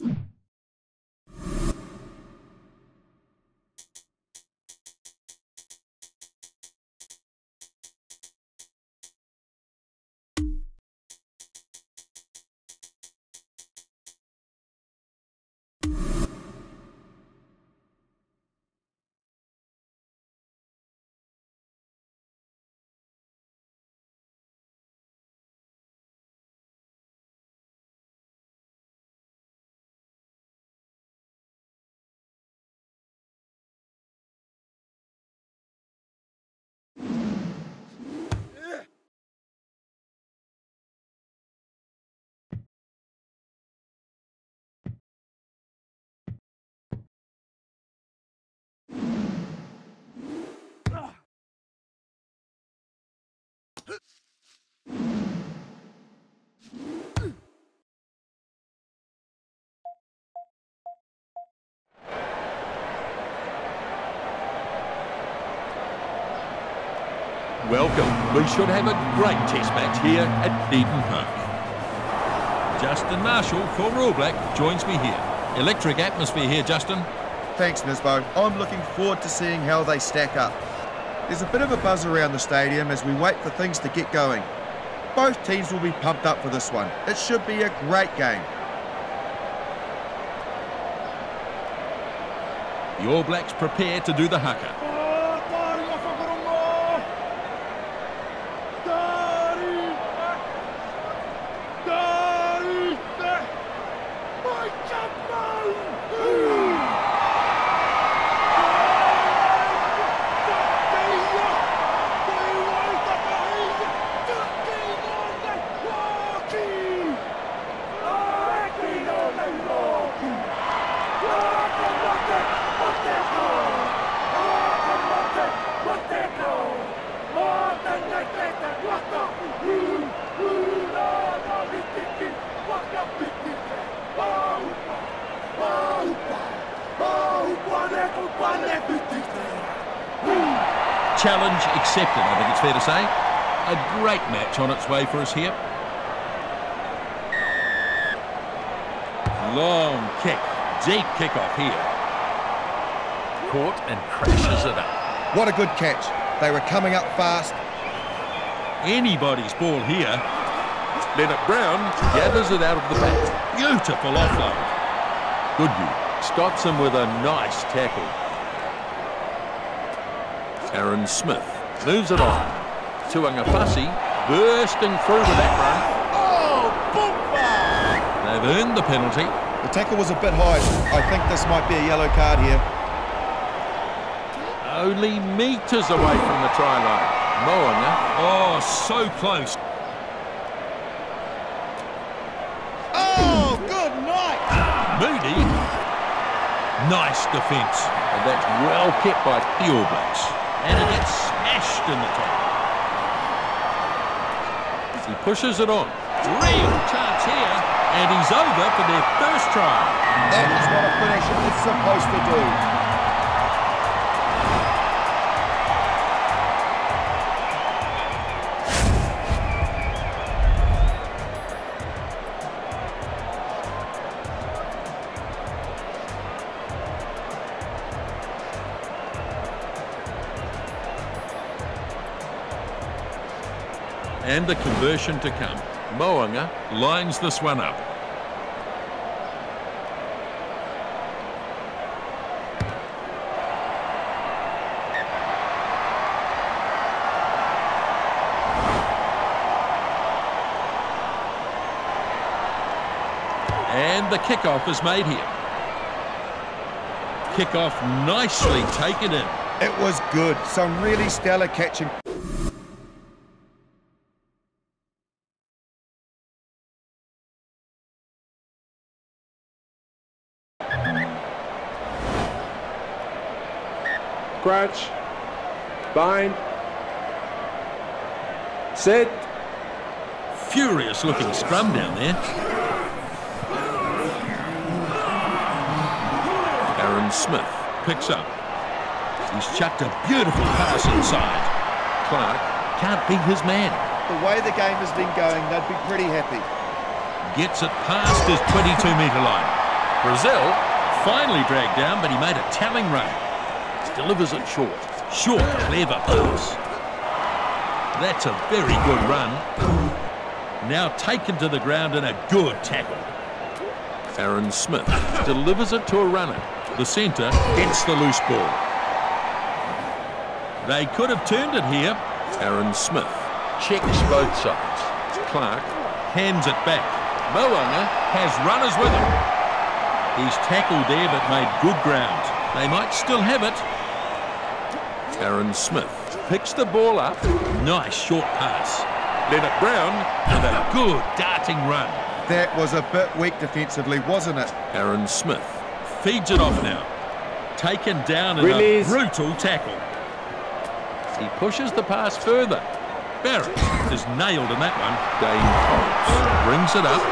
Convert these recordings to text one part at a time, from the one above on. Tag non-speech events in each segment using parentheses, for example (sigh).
you Welcome. We should have a great test match here at Eden Park. Justin Marshall for All Black joins me here. Electric atmosphere here, Justin. Thanks, Nisbo. I'm looking forward to seeing how they stack up. There's a bit of a buzz around the stadium as we wait for things to get going. Both teams will be pumped up for this one. It should be a great game. The All Blacks prepare to do the haka. Challenge accepted, I think it's fair to say. A great match on its way for us here. Long kick, deep kick off here. Caught and crashes it up. What a good catch. They were coming up fast. Anybody's ball here. Leonard Brown gathers it out of the back. Beautiful offload. Goodhue stops him with a nice tackle. Aaron Smith moves it on. Tu'ungafasi bursting through with that run. Oh, boomba! They've earned the penalty. The tackle was a bit high. I think this might be a yellow card here. Only metres away from the try line. Mo'unga. Oh, so close. Oh, good night! Moody. Nice defence. And that's well kept by the All Blacks and it gets smashed in the. He pushes it on. Real chance here, and he's over for their first try. That is what a finish is supposed to do. The conversion to come. Mo'unga lines this one up. And the kickoff is made here. Kickoff nicely taken in. It was good. Some really stellar catching. Scratch. Bind. Sit. Furious looking scrum down there. Aaron Smith picks up. He's chucked a beautiful pass inside. Clark can't beat his man. The way the game has been going, they'd be pretty happy. Gets it past his 22 metre line. Brazil finally dragged down, but he made a telling run. Delivers it short. Short, clever pass. That's a very good run. Now taken to the ground in a good tackle. Aaron Smith delivers it to a runner. The centre gets the loose ball. They could have turned it here. Aaron Smith checks both sides. Clark hands it back. Mo'unga has runners with him. He's tackled there but made good ground. They might still have it. Aaron Smith picks the ball up. Nice short pass. Leonard Brown with a good darting run. That was a bit weak defensively, wasn't it? Aaron Smith feeds it off now. Taken down in Release. a brutal tackle. He pushes the pass further. Barrett is nailed in that one. Dane Coles brings it up.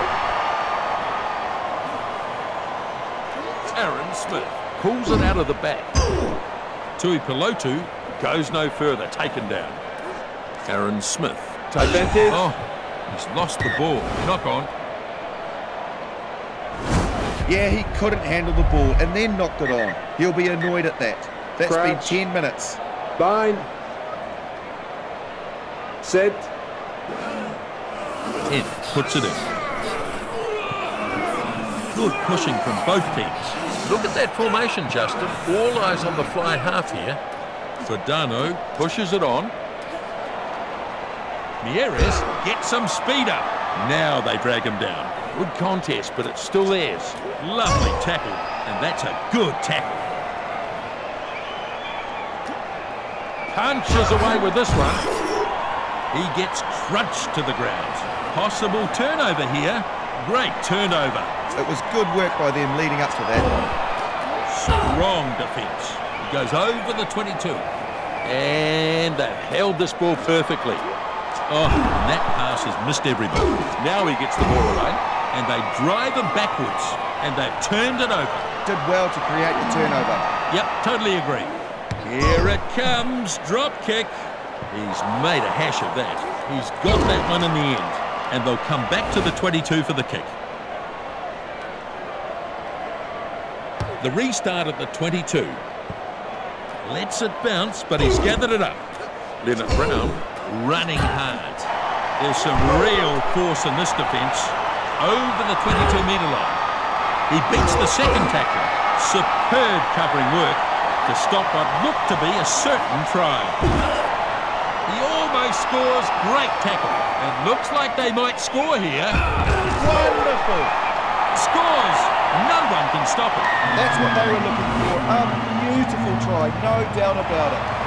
Aaron Smith pulls it out of the back. Tuipulotu goes no further, taken down. Aaron Smith takes Oh, he's lost the ball. Knock on. Yeah, he couldn't handle the ball and then knocked it on. He'll be annoyed at that. That's Crouch. been 10 minutes. Bind. Set. In, puts it in. Good pushing from both teams. Look at that formation, Justin. All eyes on the fly half here. Ferdano pushes it on. Mieres gets some speed up. Now they drag him down. Good contest, but it's still theirs. Lovely tackle, and that's a good tackle. Punches away with this one. He gets crunched to the ground. Possible turnover here. Great turnover. It was good work by them leading up to that. Strong defence. He goes over the 22. And they've held this ball perfectly. Oh, and that pass has missed everybody. Now he gets the ball away, and they drive him backwards, and they've turned it over. Did well to create the turnover. Yep, totally agree. Here it comes, drop kick. He's made a hash of that. He's got that one in the end, and they'll come back to the 22 for the kick. The restart at the 22. Lets it bounce, but he's gathered it up. Leonard Brown running hard. There's some real force in this defence over the 22-metre line. He beats the second tackle. Superb covering work to stop what looked to be a certain try. Scores. Great tackle. It looks like they might score here. Wonderful. Scores. No one can stop it. That's what they were looking for. A beautiful try, no doubt about it.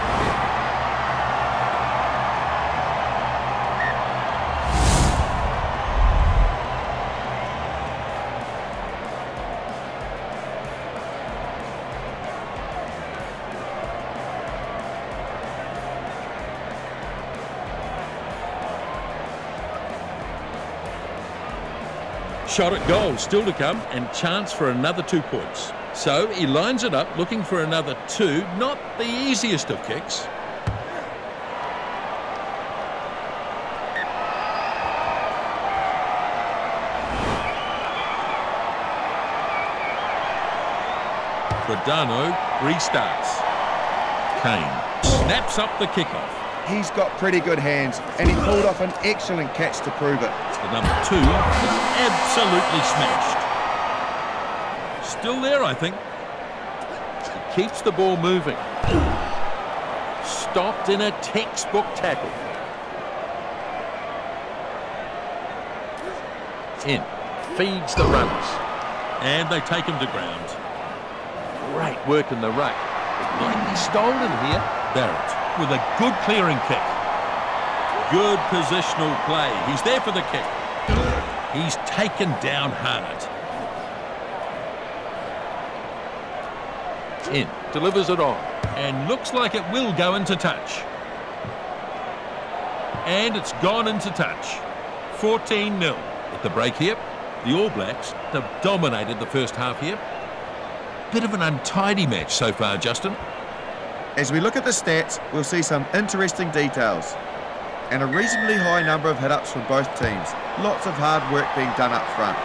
Shot at goal still to come and chance for another two points. So he lines it up looking for another two. Not the easiest of kicks. Gradano restarts. Cane snaps up the kickoff. He's got pretty good hands, and he pulled off an excellent catch to prove it. The number two is absolutely smashed. Still there, I think. He keeps the ball moving. Stopped in a textbook tackle. In. Feeds the runners. And they take him to ground. Great work in the ruck. It might be stolen here. Barrett with a good clearing kick. Good positional play. He's there for the kick. He's taken down hard. In, delivers it on, and looks like it will go into touch. And it's gone into touch. 14-0. At the break here, the All Blacks have dominated the first half here. Bit of an untidy match so far, Justin. As we look at the stats, we'll see some interesting details. And a reasonably high number of hit-ups from both teams. Lots of hard work being done up front.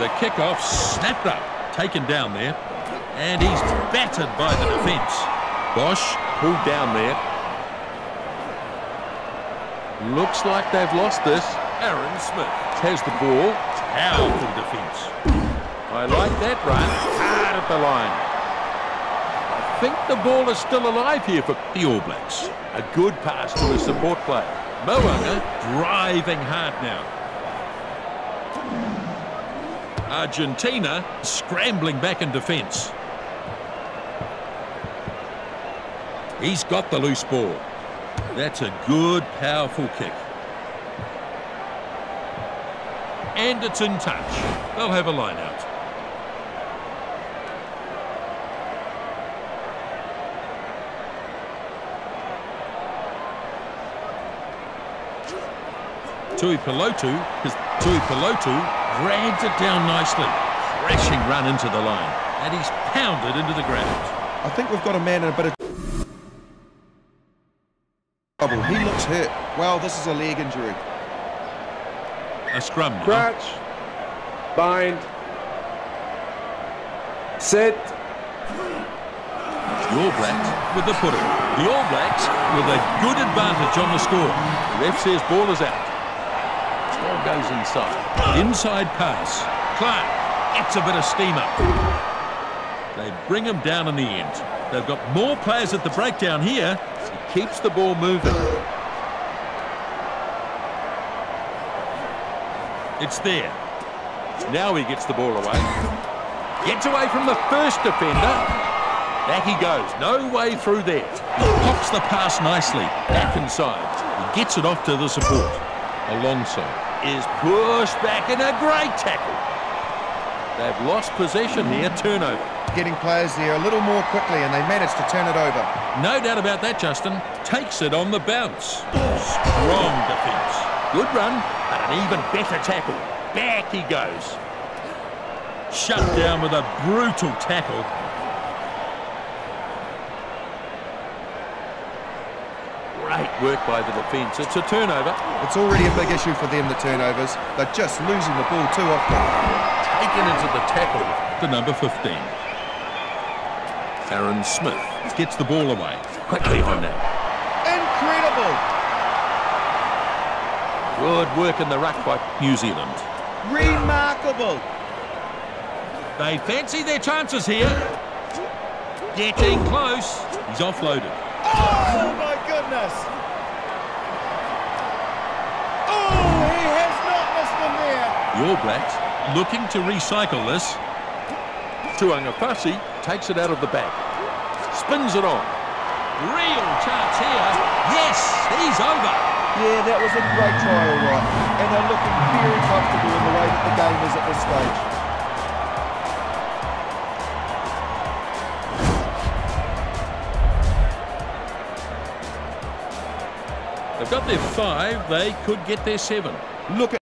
The kickoff snapped up, taken down there, and he's battered by the defence. Bosch pulled down there. Looks like they've lost this. Aaron Smith has the ball. Powerful defence. I like that run. Hard at the line. Think the ball is still alive here for the All Blacks. A good pass to a support player. Mo'unga driving hard now. Argentina scrambling back in defence. He's got the loose ball. That's a good, powerful kick. And it's in touch. They'll have a line out. Tuipulotu, his Tui Pelotu drags it down nicely. Crashing run into the line. And he's pounded into the ground. I think we've got a man in a bit of trouble. He looks hurt. Well, this is a leg injury. A scrum now. Crouch. Bind. Set. The All Blacks with the pudding. The All Blacks with a good advantage on the score. The ref says ball is out. Goes inside. Inside pass. Clark gets a bit of steam up. They bring him down in the end. They've got more players at the breakdown here. He keeps the ball moving. It's there. Now he gets the ball away. Gets away from the first defender. Back he goes. No way through there. He pops the pass nicely. Back inside. He gets it off to the support. Alongside is pushed back in a great tackle. They've lost possession here. Turnover. Getting players there a little more quickly and they managed to turn it over. No doubt about that, Justin. Takes it on the bounce. Strong defence. Good run, but an even better tackle. Back he goes. Shut down with a brutal tackle. Great work by the defence. It's a turnover. It's already a big issue for them, the turnovers. They're just losing the ball too often. Taken into the tackle. The number 15. Aaron Smith gets the ball away. Quickly on now. Incredible! Good work in the ruck by New Zealand. Remarkable! They fancy their chances here. Getting close. He's offloaded. Oh my goodness! Oh, he has not missed them there. The All Blacks looking to recycle this. Tu'ungafasi takes it out of the back. Spins it on. Real chance here. Yes, he's over. Yeah, that was a great try, all right. And they're looking very comfortable in the way that the game is at this stage. Got their five. They could get their seven. Look at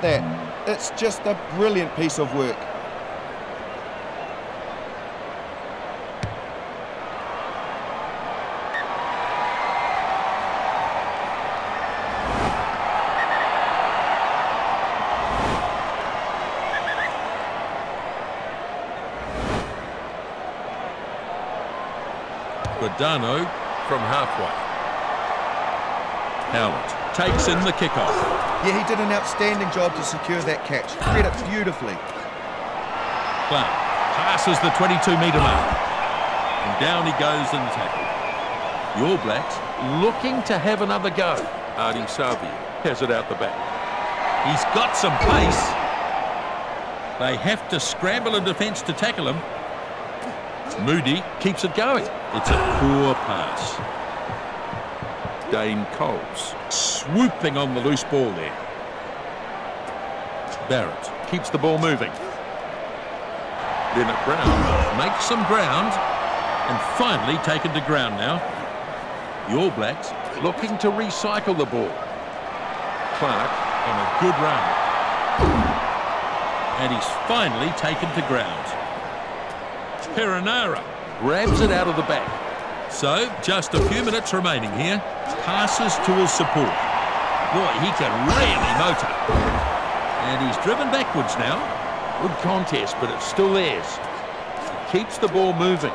that. It's just a brilliant piece of work. Guadano from halfway. Howard takes in the kickoff. Yeah, he did an outstanding job to secure that catch. Read it beautifully. Clark passes the 22-metre mark. And down he goes in the tackle. The All Blacks looking to have another go. Ardie Savea has it out the back. He's got some pace. They have to scramble in defence to tackle him. Moody keeps it going. It's a poor pass. Dane Coles swooping on the loose ball there. Barrett keeps the ball moving. Leonard Brown makes some ground and finally taken to ground now. The All Blacks looking to recycle the ball. Clark on a good run. And he's finally taken to ground. Perenara grabs it out of the back. So, just a few minutes remaining here. Passes to his support. Boy, he can really motor. And he's driven backwards now. Good contest, but it's still theirs. He keeps the ball moving.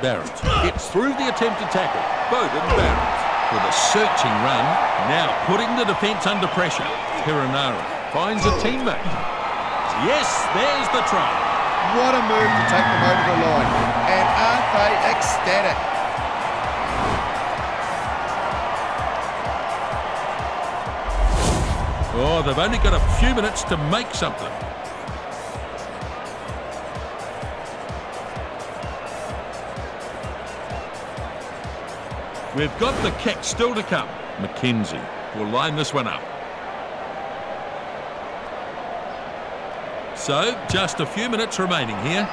Barrett gets through the attempted tackle. Beauden Barrett with a searching run, now putting the defence under pressure. Perenara finds a teammate. Yes, there's the try. What a move to take them over the line. And aren't they ecstatic? Oh, they've only got a few minutes to make something. We've got the kick still to come. McKenzie will line this one up. So, just a few minutes remaining here.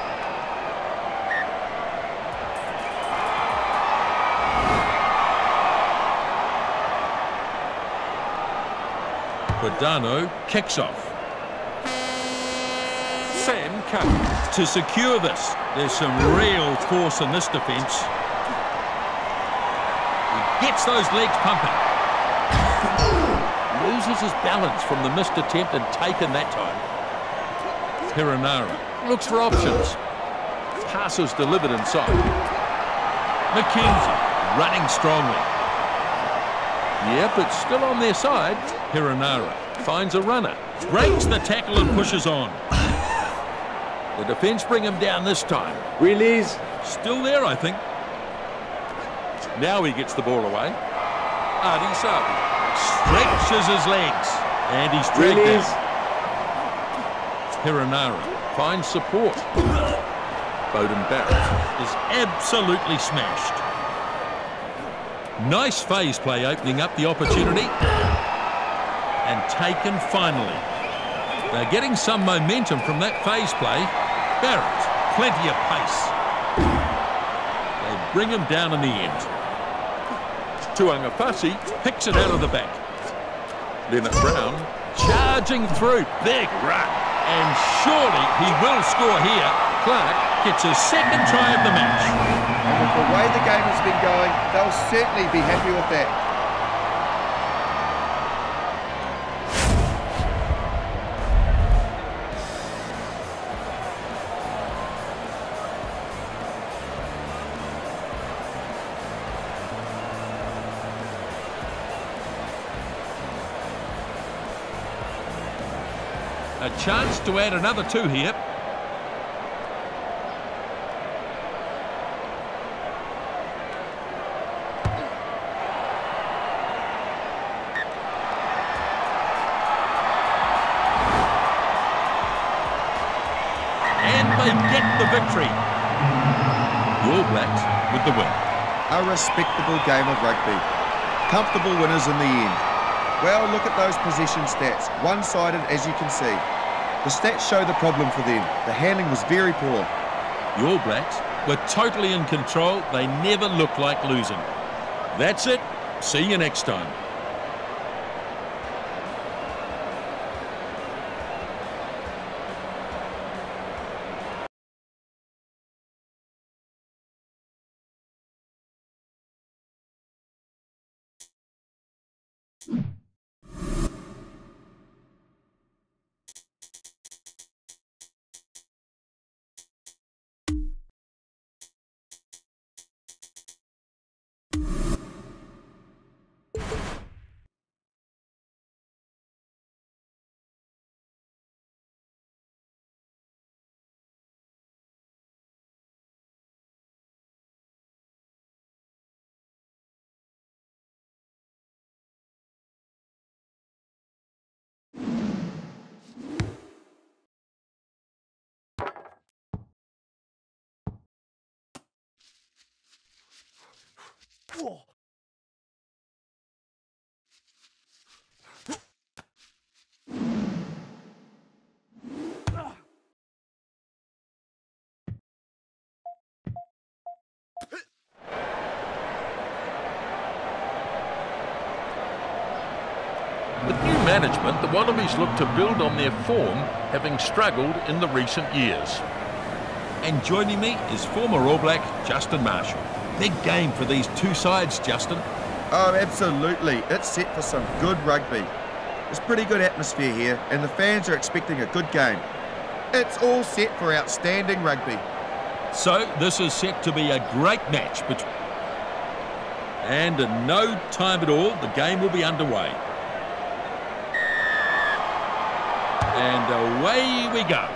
Guadano kicks off. Sam Coe to secure this. There's some real force in this defence. He gets those legs pumping. Loses his balance from the missed attempt and taken that time. Perenara looks for options. Passes delivered inside. McKenzie running strongly. Yep, it's still on their side. Perenara finds a runner, breaks the tackle and pushes on. The defence bring him down this time. Release. Still there, I think. Now he gets the ball away. Ardie Savea stretches his legs and he's dragged Release. out. Perenara finds support. Beauden Barrett is absolutely smashed. Nice phase play opening up the opportunity. And taken finally. They're getting some momentum from that phase play. Barrett, plenty of pace. They bring him down in the end. Tu'ungafasi picks it out of the back. Leonard Brown charging through. Big run. And surely he will score here. Clark gets his second try of the match. The way the game has been going, they'll certainly be happy with that. A chance to add another two here. Respectable game of rugby. Comfortable winners in the end. Well, look at those possession stats. One-sided, as you can see. The stats show the problem for them. The handling was very poor. The All Blacks were totally in control. They never looked like losing. That's it. See you next time. The New management, the Wallabies look to build on their form, having struggled in the recent years. And joining me is former All Black Justin Marshall. Big game for these two sides, Justin. Oh, absolutely. It's set for some good rugby. There's pretty good atmosphere here, and the fans are expecting a good game. It's all set for outstanding rugby. So, this is set to be a great match between. And in no time at all, the game will be underway. And away we go.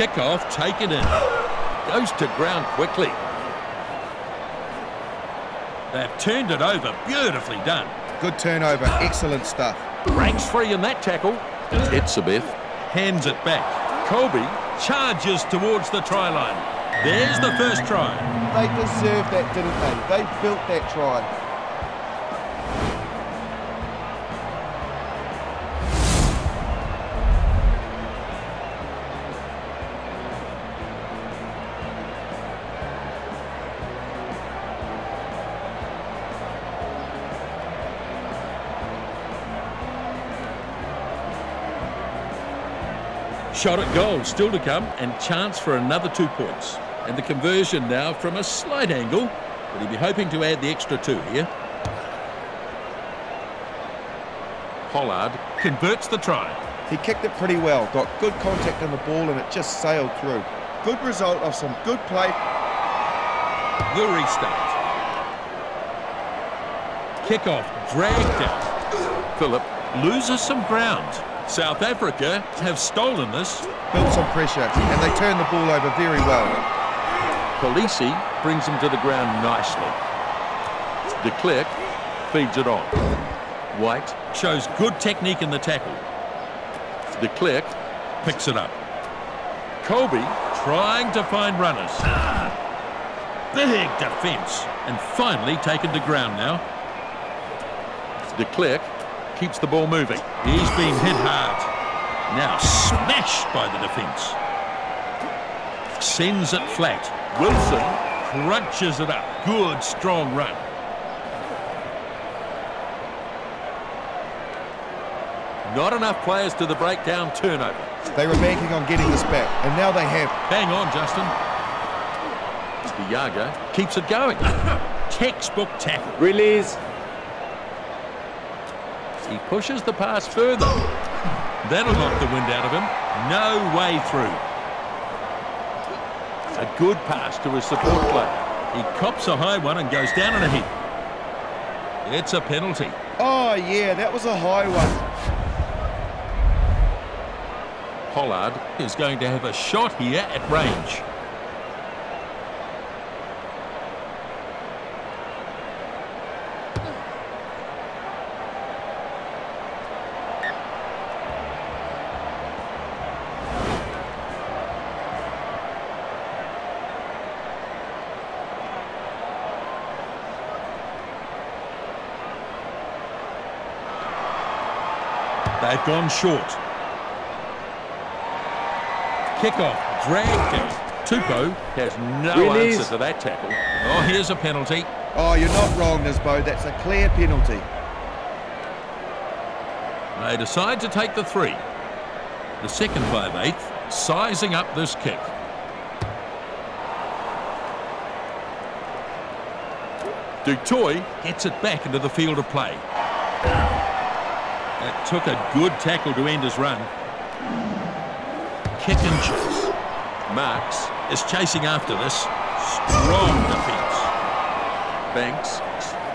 Kick-off taken in. Goes to ground quickly. They've turned it over. Beautifully done. Good turnover. Excellent stuff. Breaks free in that tackle. Etzebeth hands it back. Kolbe charges towards the try line. There's the first try. They deserved that, didn't they? They built that try. Shot at goal still to come and chance for another two points. And the conversion now from a slight angle, but he'll be hoping to add the extra two here. Pollard converts the try. He kicked it pretty well, got good contact on the ball, and it just sailed through. Good result of some good play. The restart. Kick-off dragged out. Phillip loses some ground. South Africa have stolen this. Built some pressure, and they turn the ball over very well. Polisi brings him to the ground nicely. De Klerk feeds it on. White shows good technique in the tackle. De Klerk picks it up. Kolbe trying to find runners. Big defence. And finally taken to ground now. De Klerk keeps the ball moving. He's been hit hard. Now smashed by the defence. Sends it flat. Wilson crunches it up. Good, strong run. Not enough players to the breakdown turnover. They were banking on getting this back, and now they have. Hang on, Justin. Diago keeps it going. (laughs) Textbook tackle. Release. He pushes the pass further. That'll knock the wind out of him. No way through. A good pass to his support player. He cops a high one and goes down in a heap. It's a penalty. Oh, yeah, that was a high one. Pollard is going to have a shot here at range. They've gone short. Kick-off, dragged out. Tupou has no Release. answer to that tackle. Oh, here's a penalty. Oh, you're not wrong, Nisbo. That's a clear penalty. They decide to take the three. The second 5-8 sizing up this kick. Du Toit gets it back into the field of play. It took a good tackle to end his run. Kick and chase. Marx is chasing after this. Strong defence. Banks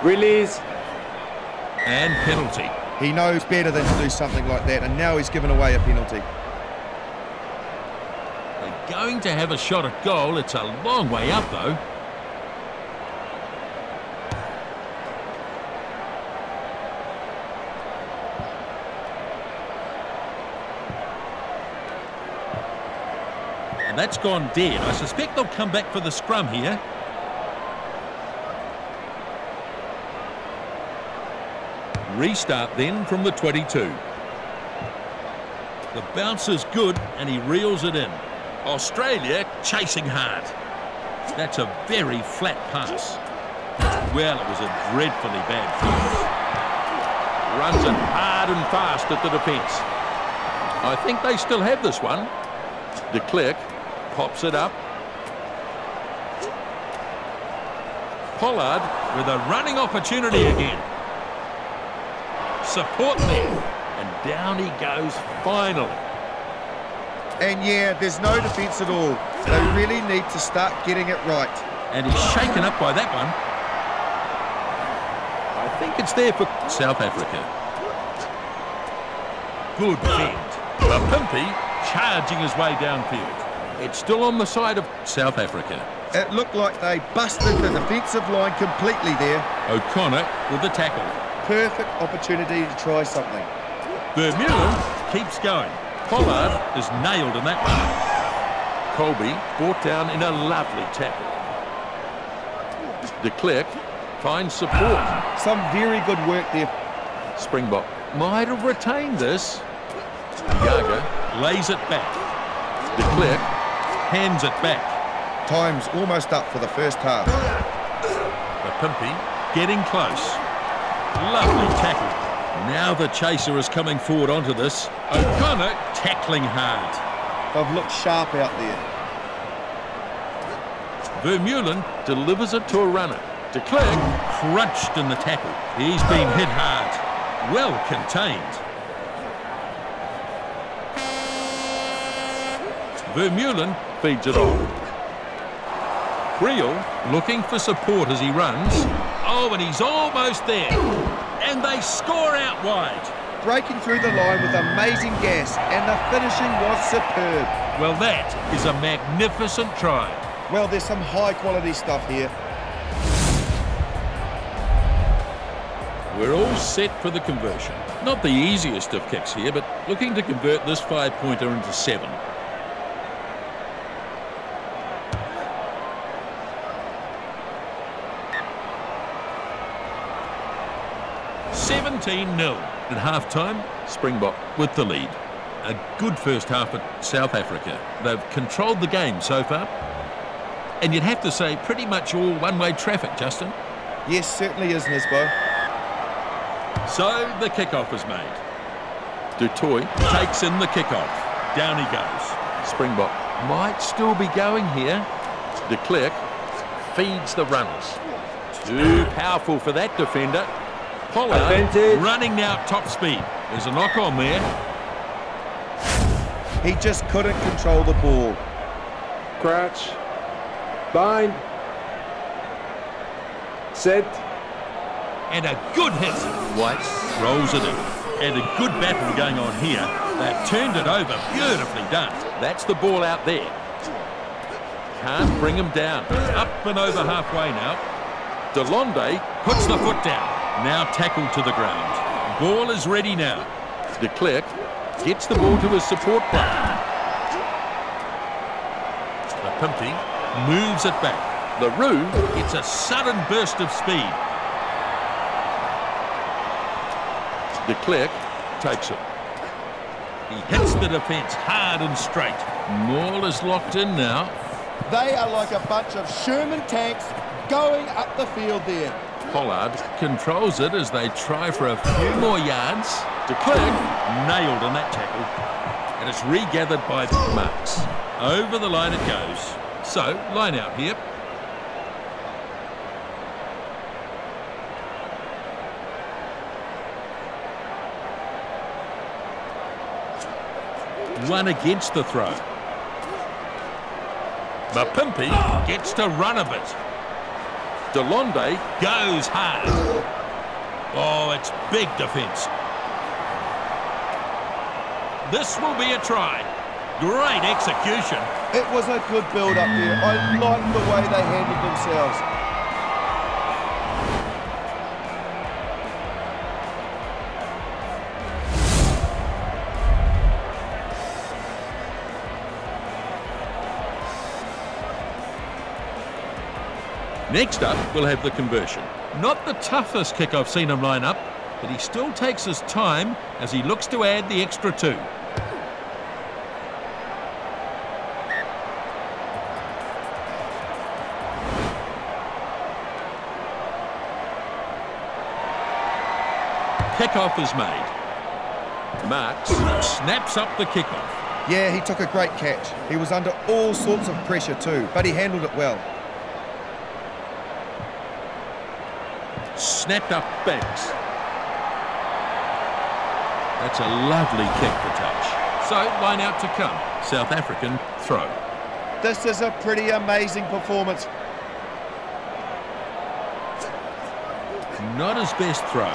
Release. and penalty. He knows better than to do something like that, and now he's given away a penalty. They're going to have a shot at goal. It's a long way up, though. That's gone dead. I suspect they'll come back for the scrum here. Restart then from the 22. The bounce is good and he reels it in. Australia chasing hard. That's a very flat pass. Well, it was a dreadfully bad pass. runs it hard and fast at the defence. I think they still have this one. De Klerk pops it up. Pollard with a running opportunity again. Support there. And down he goes finally. And yeah, there's no defence at all. They really need to start getting it right. And he's shaken up by that one. I think it's there for South Africa. Good fend. Pimpy charging his way downfield. It's still on the side of South Africa. It looked like they busted the defensive line completely there. O'Connor with the tackle. Perfect opportunity to try something. Vermeulen keeps going. Pollard is nailed in that one. Kolbe brought down in a lovely tackle. De Klerk finds support. Some very good work there. Springbok might have retained this. Yaga lays it back. De Klerk hands it back. Time's almost up for the first half. The Pimpy getting close. Lovely tackle. Now the chaser is coming forward onto this. O'Connor tackling hard. They've looked sharp out there. Vermeulen delivers it to a runner. De Klerk crunched in the tackle. He's been hit hard. Well contained. Vermeulen feeds it on. Creel looking for support as he runs. Oh, and he's almost there. And they score out wide. Breaking through the line with amazing gas, and the finishing was superb. Well, that is a magnificent try. Well, there's some high-quality stuff here. We're all set for the conversion. Not the easiest of kicks here, but looking to convert this five-pointer into seven. 17 0 At half-time, Springbok with the lead. A good first half at South Africa. They've controlled the game so far. And you'd have to say pretty much all one-way traffic, Justin. Yes, certainly is, Nisbo. So the kickoff is made. Du Toit takes in the kickoff. Down he goes. Springbok might still be going here. De Klerk feeds the runners. Too powerful for that defender. Pollard Advantage. running now at top speed. There's a knock on there. He just couldn't control the ball. Crouch. Bind. Set. And a good hit. White rolls it in. And a good battle going on here. They've turned it over. Beautifully done. That's the ball out there. Can't bring him down. Up and over halfway now. de Allende puts the foot down. Now tackled to the ground. Ball is ready now. De Klerk gets the ball to his support player. Mapimpi moves it back. The Roo gets a sudden burst of speed. De Klerk takes it. He hits the defence hard and straight. Maul is locked in now. They are like a bunch of Sherman tanks going up the field there. Pollard controls it as they try for a few more yards. De Klerk nailed on that tackle. And it's regathered by Marx. Over the line it goes. So, line out here. One against the throw. Mapimpi gets to run a bit. Delonde goes hard. Oh, it's big defence. This will be a try. Great execution. It was a good build-up there. I like the way they handled themselves. Next up, we'll have the conversion. Not the toughest kick I've seen him line up, but he still takes his time as he looks to add the extra two. kickoff is made. Marx snaps up the kickoff. Yeah, he took a great catch. He was under all sorts of pressure too, but he handled it well. Snapped up Banks. That's a lovely kick for touch. So, line out to come. South African throw. This is a pretty amazing performance. Not his best throw.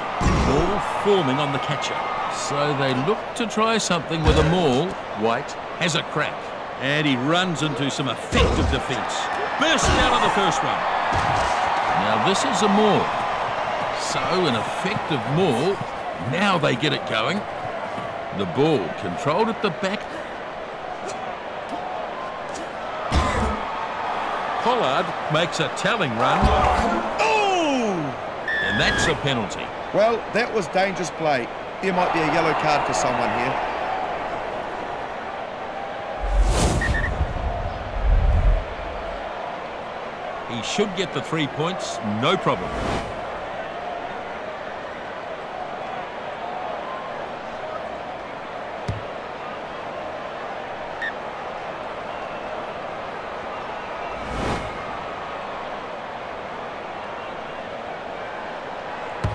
Ball forming on the catcher. So they look to try something with a maul. White has a crack. And he runs into some effective defence. Burst out of the first one. Now this is a maul. So an effective maul. Now they get it going. The ball controlled at the back. Pollard makes a telling run. Oh! And that's a penalty. Well, that was dangerous play. There might be a yellow card for someone here. He should get the three points, no problem.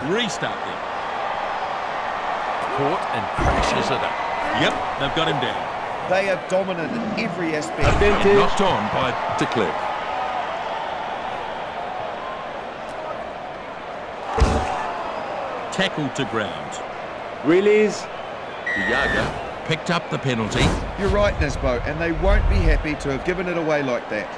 Restart them. Caught and crashes it up. Yep, they've got him down. They are dominant in every aspect. And Vintage. knocked on by de Klerk. Tackled to ground. Release. Diaga picked up the penalty. You're right, Nisbo, and they won't be happy to have given it away like that.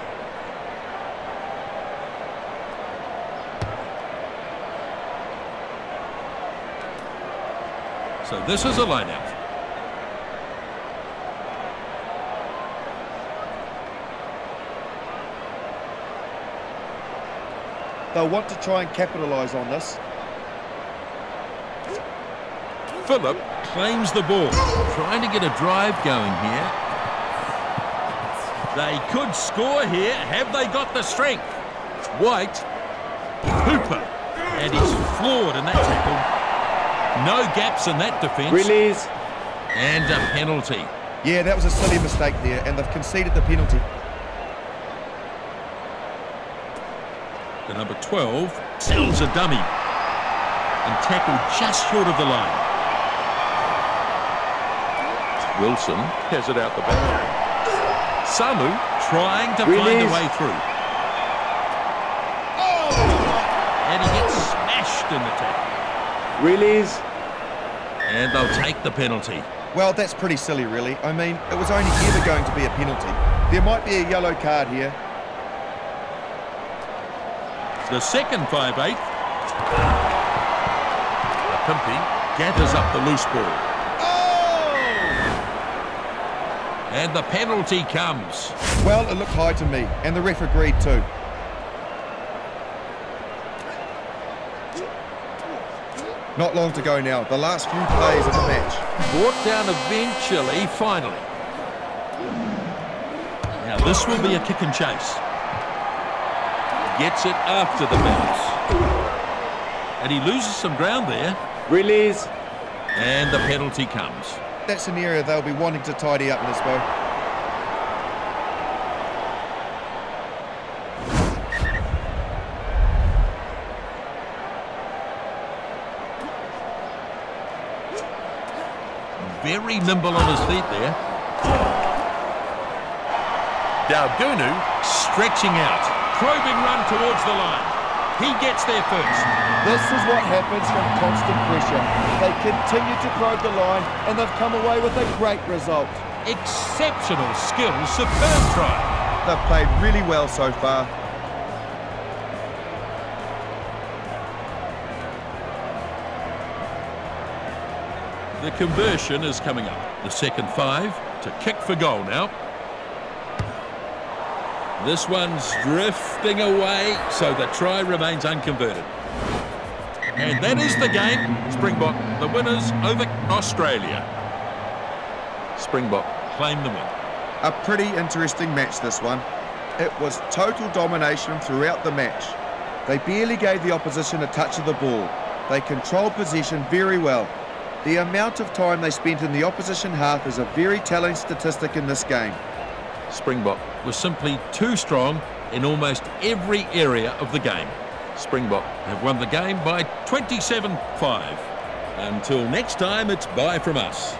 So this is a line-out. They'll want to try and capitalise on this. Phillip claims the ball. Trying to get a drive going here. They could score here. Have they got the strength? White. Hooper. And he's floored in that tackle. No gaps in that defence. Release. And a penalty. Yeah, that was a silly mistake there, and they've conceded the penalty. The number 12 sells a dummy. And tackled just short of the line. Wilson has it out the back. Samu trying to find a way through. Oh! And he gets smashed in the tackle. Release. And they'll take the penalty. Well, that's pretty silly, really. I mean, it was only ever going to be a penalty. There might be a yellow card here. The second 5'8". Pimpy gathers up the loose ball. Oh! And the penalty comes. Well, it looked high to me, and the ref agreed too. Not long to go now. The last few plays of the match. Brought down eventually, finally. Now this will be a kick and chase. Gets it after the bounce. And he loses some ground there. Release. And the penalty comes. That's an area they'll be wanting to tidy up, Nisbo. Very nimble on his feet there. Daugunu stretching out. Probing run towards the line. He gets there first. This is what happens from constant pressure. They continue to probe the line, and they've come away with a great result. Exceptional skill, superb try. They've played really well so far. The conversion is coming up. The second five to kick for goal now. This one's drifting away, so the try remains unconverted. And that is the game. Springbok, the winners over Australia. Springbok claim the win. A pretty interesting match, this one. It was total domination throughout the match. They barely gave the opposition a touch of the ball. They controlled possession very well. The amount of time they spent in the opposition half is a very telling statistic in this game. Springbok was simply too strong in almost every area of the game. Springbok have won the game by 27-5. Until next time, it's bye from us.